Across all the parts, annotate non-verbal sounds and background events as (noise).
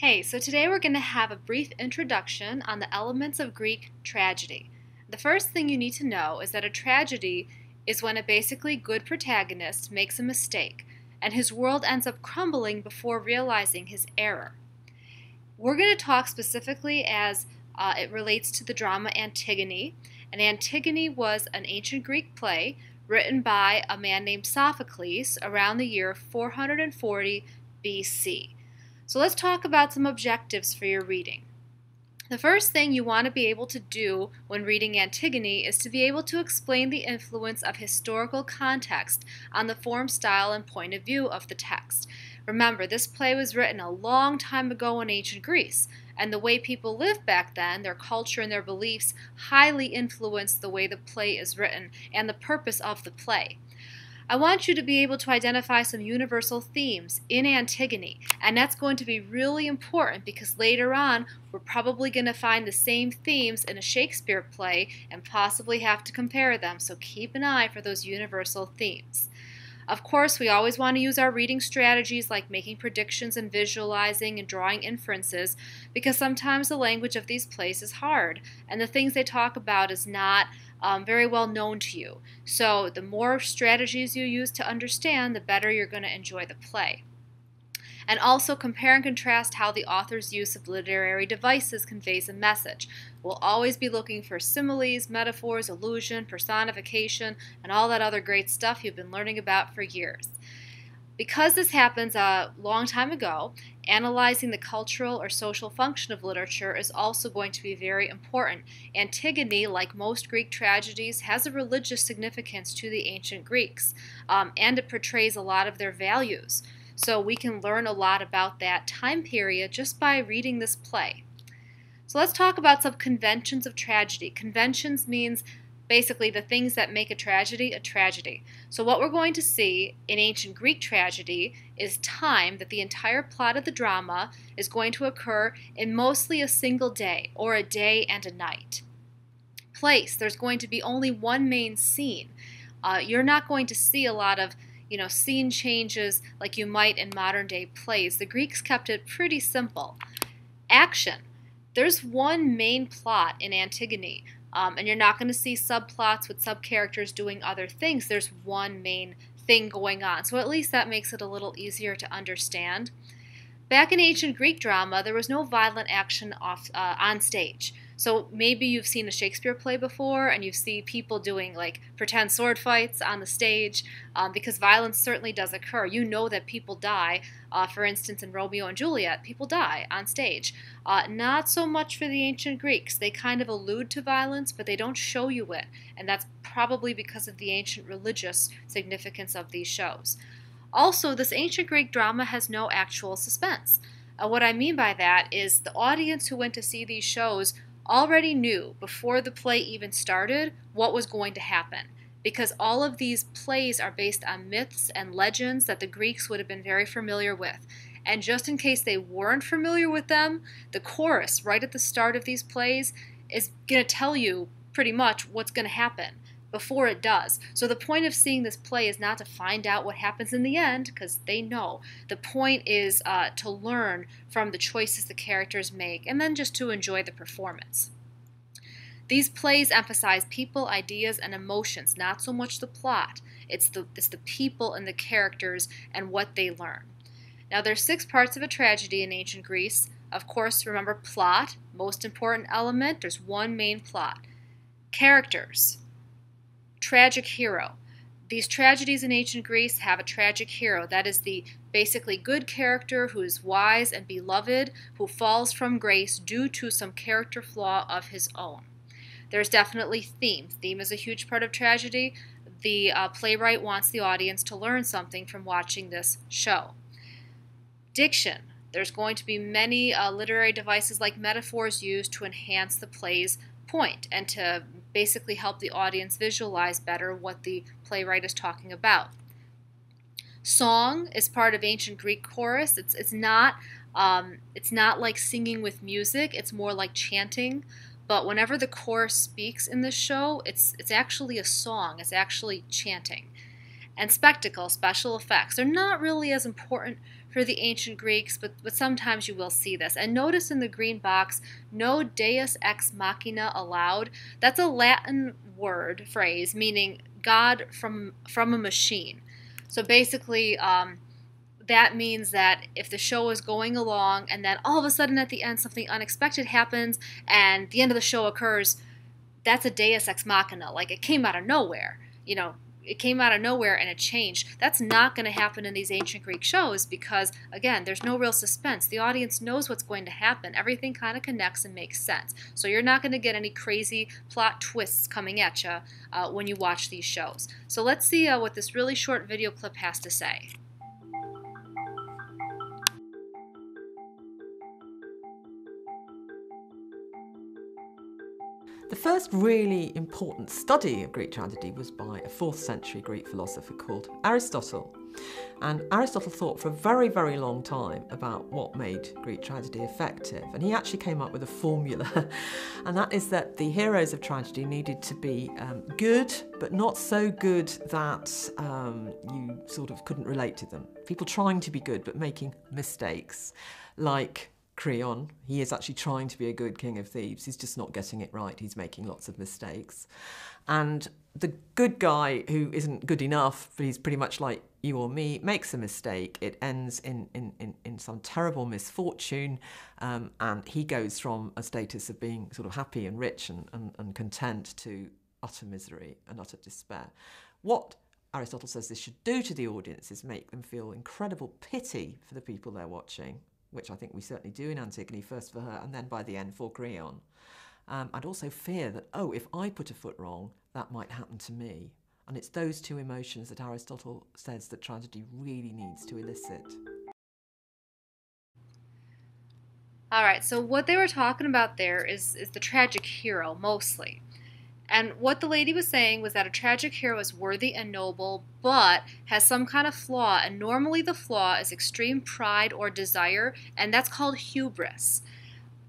Hey, so today we're going to have a brief introduction on the elements of Greek tragedy. The first thing you need to know is that a tragedy is when a basically good protagonist makes a mistake and his world ends up crumbling before realizing his error. We're going to talk specifically as uh, it relates to the drama Antigone, and Antigone was an ancient Greek play written by a man named Sophocles around the year 440 BC. So let's talk about some objectives for your reading. The first thing you want to be able to do when reading Antigone is to be able to explain the influence of historical context on the form, style, and point of view of the text. Remember, this play was written a long time ago in ancient Greece, and the way people lived back then, their culture and their beliefs, highly influenced the way the play is written and the purpose of the play. I want you to be able to identify some universal themes in Antigone, and that's going to be really important because later on we're probably going to find the same themes in a Shakespeare play and possibly have to compare them, so keep an eye for those universal themes. Of course, we always want to use our reading strategies like making predictions and visualizing and drawing inferences because sometimes the language of these plays is hard and the things they talk about is not um, very well known to you. So the more strategies you use to understand, the better you're going to enjoy the play. And also compare and contrast how the author's use of literary devices conveys a message. We'll always be looking for similes, metaphors, allusion, personification, and all that other great stuff you've been learning about for years. Because this happens a long time ago, analyzing the cultural or social function of literature is also going to be very important. Antigone, like most Greek tragedies, has a religious significance to the ancient Greeks, um, and it portrays a lot of their values. So we can learn a lot about that time period just by reading this play. So let's talk about some conventions of tragedy. Conventions means basically the things that make a tragedy a tragedy. So, what we're going to see in ancient Greek tragedy is time that the entire plot of the drama is going to occur in mostly a single day or a day and a night. Place, there's going to be only one main scene. Uh, you're not going to see a lot of you know, scene changes like you might in modern day plays. The Greeks kept it pretty simple. Action. There's one main plot in Antigone, um, and you're not going to see subplots with sub characters doing other things. There's one main thing going on. So at least that makes it a little easier to understand. Back in ancient Greek drama, there was no violent action off uh, on stage. So maybe you've seen a Shakespeare play before and you see people doing like pretend sword fights on the stage um, because violence certainly does occur. You know that people die. Uh, for instance, in Romeo and Juliet, people die on stage. Uh, not so much for the ancient Greeks. They kind of allude to violence, but they don't show you it. And that's probably because of the ancient religious significance of these shows. Also, this ancient Greek drama has no actual suspense. Uh, what I mean by that is the audience who went to see these shows already knew before the play even started what was going to happen because all of these plays are based on myths and legends that the Greeks would have been very familiar with. And just in case they weren't familiar with them, the chorus right at the start of these plays is going to tell you pretty much what's going to happen before it does. So the point of seeing this play is not to find out what happens in the end, because they know. The point is uh, to learn from the choices the characters make and then just to enjoy the performance. These plays emphasize people, ideas, and emotions, not so much the plot. It's the, it's the people and the characters and what they learn. Now, there's six parts of a tragedy in ancient Greece. Of course, remember plot, most important element. There's one main plot. Characters, tragic hero. These tragedies in ancient Greece have a tragic hero. That is the basically good character who is wise and beloved, who falls from grace due to some character flaw of his own. There's definitely theme. Theme is a huge part of tragedy. The uh, playwright wants the audience to learn something from watching this show. Diction. There's going to be many uh, literary devices like metaphors used to enhance the play's point and to basically help the audience visualize better what the playwright is talking about. Song is part of ancient Greek chorus. It's, it's, not, um, it's not like singing with music, it's more like chanting. But whenever the chorus speaks in this show, it's, it's actually a song, it's actually chanting. And spectacle, special effects, they're not really as important for the ancient Greeks, but, but sometimes you will see this. And notice in the green box, no deus ex machina allowed. That's a Latin word phrase meaning God from from a machine. So basically, um, that means that if the show is going along and then all of a sudden at the end something unexpected happens and the end of the show occurs, that's a deus ex machina. Like it came out of nowhere. You know, it came out of nowhere and it changed. That's not going to happen in these ancient Greek shows because, again, there's no real suspense. The audience knows what's going to happen. Everything kind of connects and makes sense. So you're not going to get any crazy plot twists coming at you uh, when you watch these shows. So let's see uh, what this really short video clip has to say. The first really important study of Greek tragedy was by a 4th century Greek philosopher called Aristotle. And Aristotle thought for a very, very long time about what made Greek tragedy effective. And he actually came up with a formula, (laughs) and that is that the heroes of tragedy needed to be um, good, but not so good that um, you sort of couldn't relate to them. People trying to be good, but making mistakes, like Creon. He is actually trying to be a good king of Thebes. He's just not getting it right. He's making lots of mistakes. And the good guy who isn't good enough, but he's pretty much like you or me, makes a mistake. It ends in, in, in, in some terrible misfortune. Um, and he goes from a status of being sort of happy and rich and, and, and content to utter misery and utter despair. What Aristotle says this should do to the audience is make them feel incredible pity for the people they're watching which I think we certainly do in Antigone, first for her and then by the end for Creon. Um, and also fear that, oh, if I put a foot wrong, that might happen to me. And it's those two emotions that Aristotle says that tragedy really needs to elicit. All right, so what they were talking about there is, is the tragic hero mostly. And what the lady was saying was that a tragic hero is worthy and noble, but has some kind of flaw. And normally the flaw is extreme pride or desire, and that's called hubris.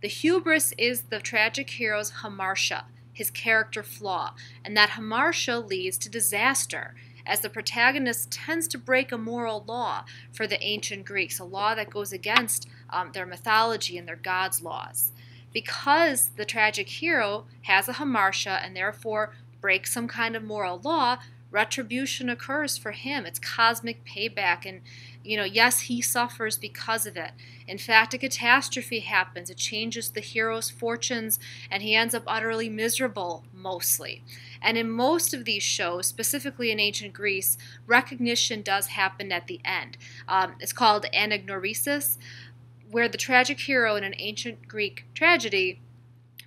The hubris is the tragic hero's hamartia, his character flaw. And that hamartia leads to disaster, as the protagonist tends to break a moral law for the ancient Greeks, a law that goes against um, their mythology and their gods' laws because the tragic hero has a hamartia and therefore breaks some kind of moral law, retribution occurs for him. It's cosmic payback. And, you know, yes, he suffers because of it. In fact, a catastrophe happens. It changes the hero's fortunes, and he ends up utterly miserable, mostly. And in most of these shows, specifically in ancient Greece, recognition does happen at the end. Um, it's called anagnorisis where the tragic hero in an ancient Greek tragedy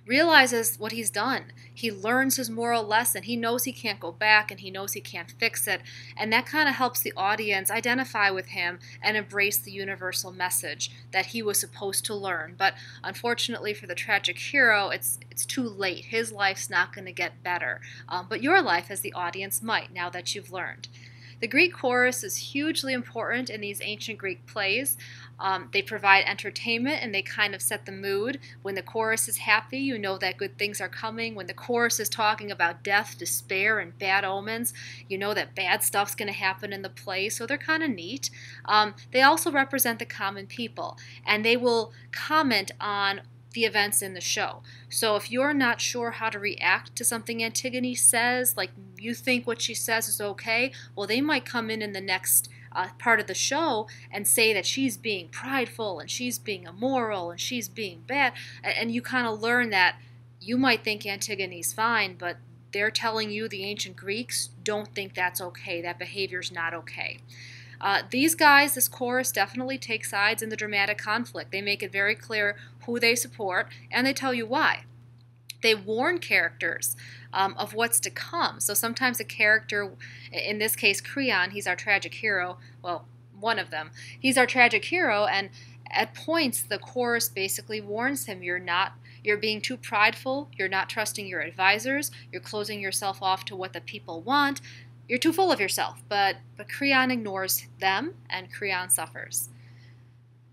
realizes what he's done. He learns his moral lesson. He knows he can't go back and he knows he can't fix it. And that kind of helps the audience identify with him and embrace the universal message that he was supposed to learn. But unfortunately for the tragic hero, it's it's too late. His life's not going to get better. Um, but your life as the audience might now that you've learned. The Greek chorus is hugely important in these ancient Greek plays. Um, they provide entertainment and they kind of set the mood. When the chorus is happy, you know that good things are coming. When the chorus is talking about death, despair, and bad omens, you know that bad stuff's going to happen in the play. So they're kind of neat. Um, they also represent the common people and they will comment on the events in the show. So if you're not sure how to react to something Antigone says, like you think what she says is okay, well, they might come in in the next uh, part of the show and say that she's being prideful and she's being immoral and she's being bad. And you kind of learn that you might think Antigone's fine, but they're telling you the ancient Greeks don't think that's okay. That behavior's not okay. Uh, these guys, this chorus, definitely take sides in the dramatic conflict. They make it very clear who they support, and they tell you why. They warn characters um, of what's to come. So sometimes a character, in this case, Creon, he's our tragic hero. Well, one of them. He's our tragic hero, and at points the chorus basically warns him you're not you're being too prideful you're not trusting your advisors you're closing yourself off to what the people want you're too full of yourself, but, but Creon ignores them and Creon suffers.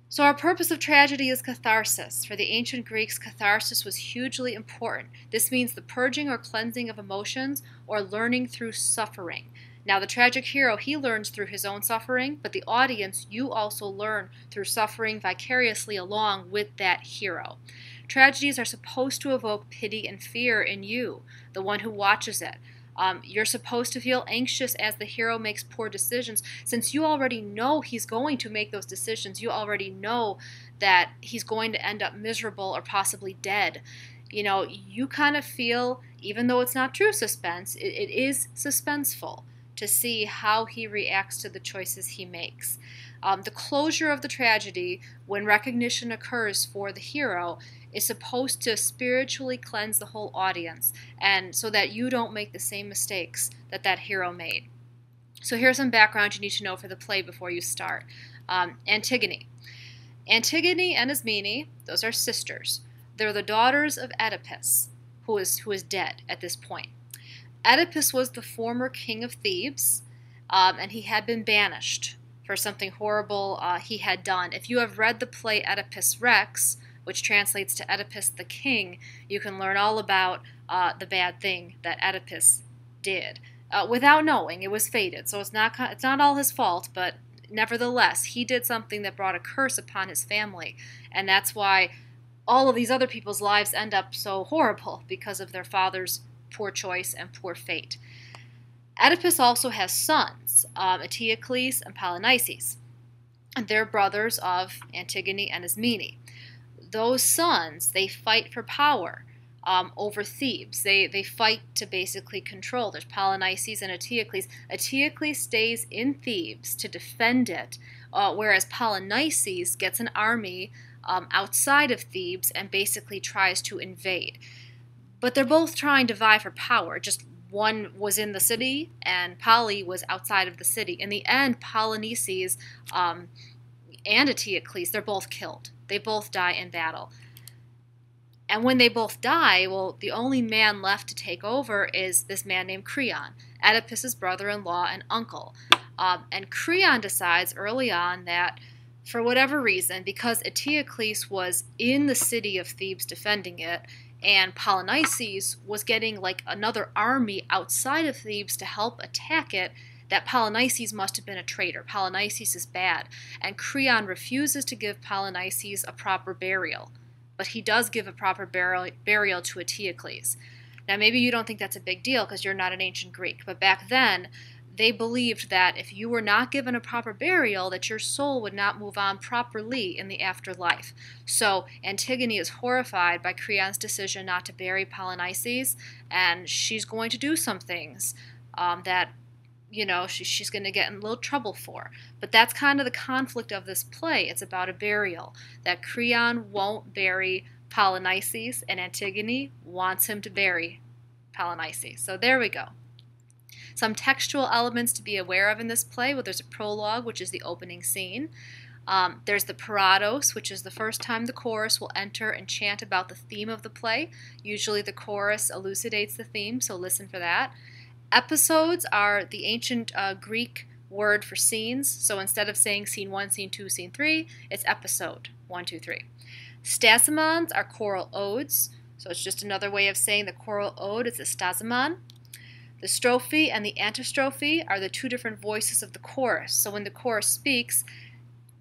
So, our purpose of tragedy is catharsis. For the ancient Greeks, catharsis was hugely important. This means the purging or cleansing of emotions or learning through suffering. Now, the tragic hero, he learns through his own suffering, but the audience, you also learn through suffering vicariously along with that hero. Tragedies are supposed to evoke pity and fear in you, the one who watches it. Um, you're supposed to feel anxious as the hero makes poor decisions. Since you already know he's going to make those decisions, you already know that he's going to end up miserable or possibly dead. You know, you kind of feel, even though it's not true suspense, it, it is suspenseful to see how he reacts to the choices he makes. Um, the closure of the tragedy, when recognition occurs for the hero, is supposed to spiritually cleanse the whole audience and so that you don't make the same mistakes that that hero made. So here's some background you need to know for the play before you start. Um, Antigone. Antigone and Ismene, those are sisters. They're the daughters of Oedipus, who is, who is dead at this point. Oedipus was the former king of Thebes, um, and he had been banished for something horrible uh, he had done. If you have read the play Oedipus Rex, which translates to Oedipus the king, you can learn all about uh, the bad thing that Oedipus did. Uh, without knowing, it was fated, so it's not it's not all his fault, but nevertheless, he did something that brought a curse upon his family, and that's why all of these other people's lives end up so horrible (laughs) because of their father's poor choice and poor fate. Oedipus also has sons, um, Eteocles and Polynices, and they're brothers of Antigone and Ismene. Those sons, they fight for power um, over Thebes. They, they fight to basically control. There's Polynices and Eteocles. Eteocles stays in Thebes to defend it, uh, whereas Polynices gets an army um, outside of Thebes and basically tries to invade. But they're both trying to vie for power. Just one was in the city and Poly was outside of the city. In the end, Polynices um, and Eteocles, they're both killed. They both die in battle. And when they both die, well, the only man left to take over is this man named Creon, Oedipus's brother-in-law and uncle. Um, and Creon decides early on that, for whatever reason, because Eteocles was in the city of Thebes defending it, and Polynices was getting like another army outside of Thebes to help attack it, that Polynices must have been a traitor. Polynices is bad. And Creon refuses to give Polynices a proper burial, but he does give a proper burial, burial to Eteocles. Now, maybe you don't think that's a big deal because you're not an ancient Greek, but back then, they believed that if you were not given a proper burial, that your soul would not move on properly in the afterlife. So Antigone is horrified by Creon's decision not to bury Polynices, and she's going to do some things um, that you know she, she's going to get in a little trouble for. But that's kind of the conflict of this play. It's about a burial that Creon won't bury Polynices, and Antigone wants him to bury Polynices. So there we go. Some textual elements to be aware of in this play. Well, there's a prologue, which is the opening scene. Um, there's the parodos, which is the first time the chorus will enter and chant about the theme of the play. Usually the chorus elucidates the theme, so listen for that. Episodes are the ancient uh, Greek word for scenes, so instead of saying scene 1, scene 2, scene 3, it's episode 1, 2, 3. Stasimons are choral odes, so it's just another way of saying the choral ode is a stasimon. The strophe and the antistrophe are the two different voices of the chorus. So when the chorus speaks,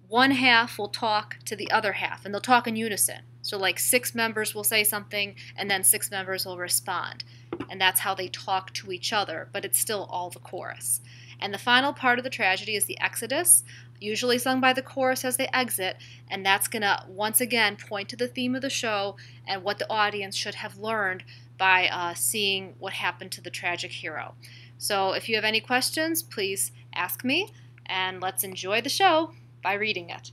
one half will talk to the other half, and they'll talk in unison. So, like six members will say something, and then six members will respond. And that's how they talk to each other, but it's still all the chorus. And the final part of the tragedy is the Exodus, usually sung by the chorus as they exit, and that's going to once again point to the theme of the show and what the audience should have learned by uh, seeing what happened to the tragic hero. So if you have any questions, please ask me, and let's enjoy the show by reading it.